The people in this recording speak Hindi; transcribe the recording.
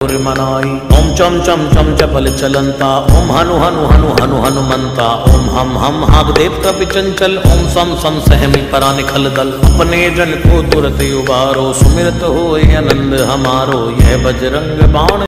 मनाई। ओम चम चम चम चपल चलंता ओम हनु हनु हनु हनु हनुमंता ओम हम हम हाग देवता पिचंचल ओम सम सम सहमी परा निखल दल। अपने जन को तुरत उबारो सुमिरत हो आनंद हमारो। यह बजरंग बाण